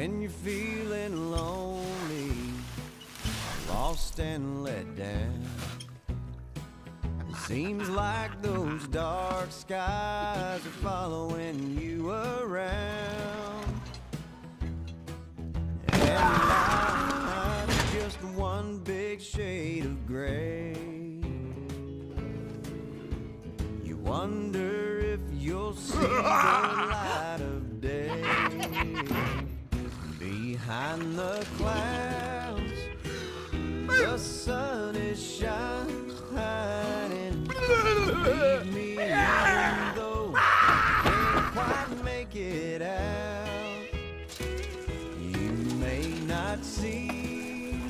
when you're feeling lonely, lost and let down. It seems like those dark skies are following you around. And life's just one big shade of gray. You wonder if you'll see the light of day behind the clouds. The sun is shining. Leave me even though can't quite make it out. You may not see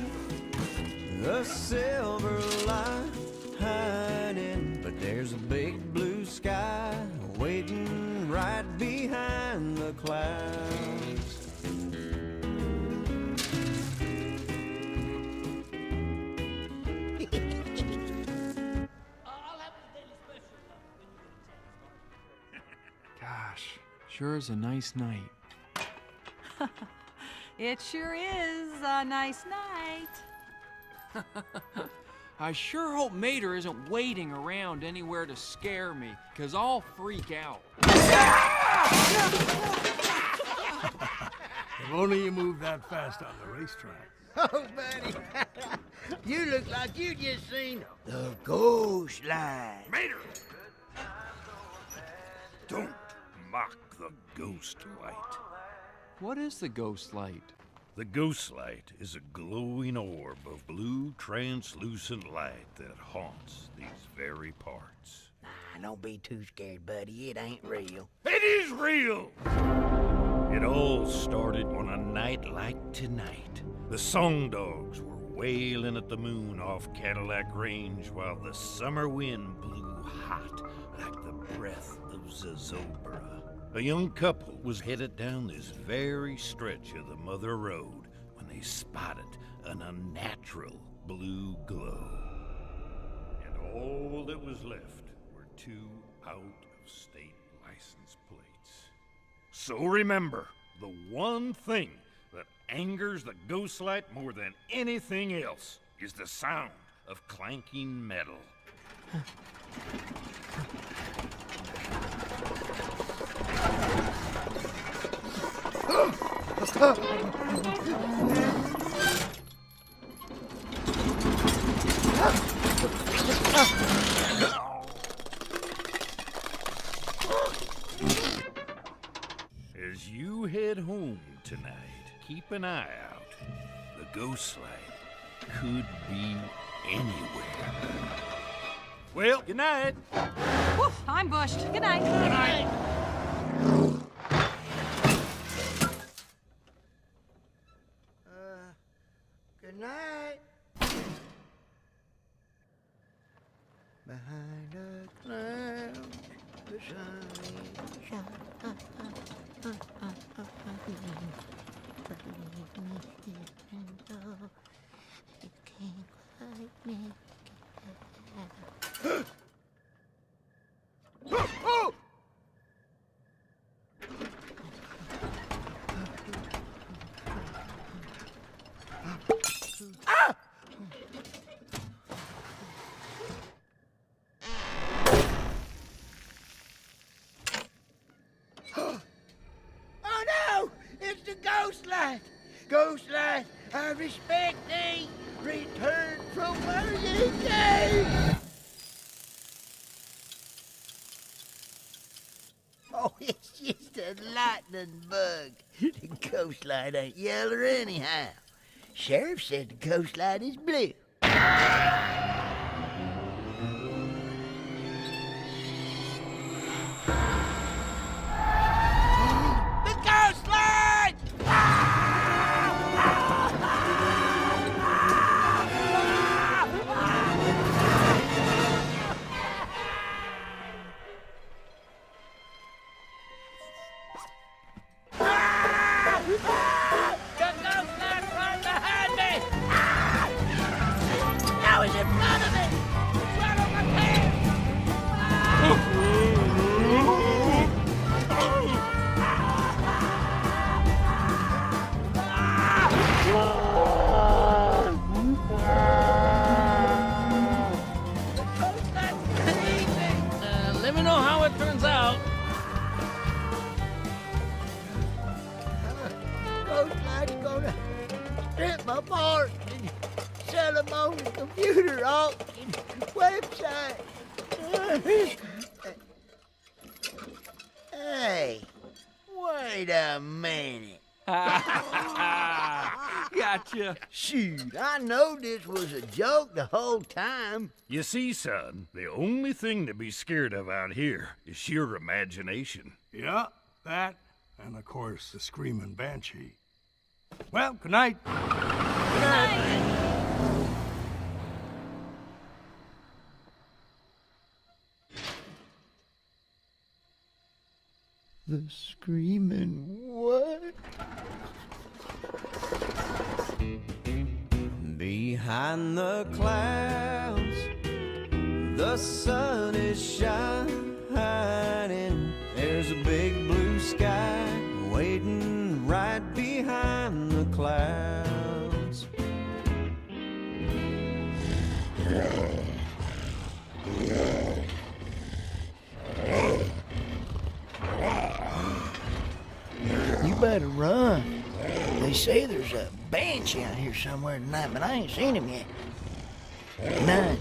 the silver lining, but there's a big blue sky sure is a nice night. It sure is a nice night. I sure hope Mater isn't waiting around anywhere to scare me, cause I'll freak out. If only you moved that fast on the racetrack. Oh, buddy. you look like you just seen the ghost light. Mater! Don't mock the ghost light. What is the ghost light? The ghost light is a glowing orb of blue, translucent light that haunts these very parts. Nah, don't be too scared, buddy. It ain't real. It is real! It all started on a night like tonight. The song dogs were wailing at the moon off Cadillac Range while the summer wind blew hot like the breath Zozobra. A young couple was headed down this very stretch of the Mother Road when they spotted an unnatural blue glow. And all that was left were two out of state license plates. So remember, the one thing that angers the ghost light more than anything else is the sound of clanking metal. As you head home tonight, keep an eye out. The ghost light could be anywhere. Well, good night. Woof, I'm bushed. Good night. Good night. Uh, good night. Behind a cloud, the sun Oh no! It's the ghost light! Ghost light, I respect thee! Return from where you came! Oh, it's just a lightning bug. The ghost light ain't yeller anyhow. Sheriff said the ghost light is blue. What it turns out. Ghost Light's gonna my parts on computer off website. hey, wait a minute. Gotcha. Shoot, I know this was a joke the whole time. You see, son, the only thing to be scared of out here is your imagination. Yeah, that, and of course the screaming banshee. Well, good night. good night. The screaming Behind the clouds, the sun is shining. There's a big blue sky waiting right behind the clouds. You better run. They say there's a banshee out here somewhere tonight, but I ain't seen him yet. None.